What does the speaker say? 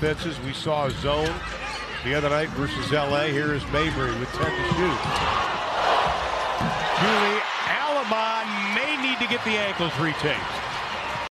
Fences, we saw a zone the other night versus LA. Here is Mabrey with 10 to shoot. Julie Allemand may need to get the ankles retaped.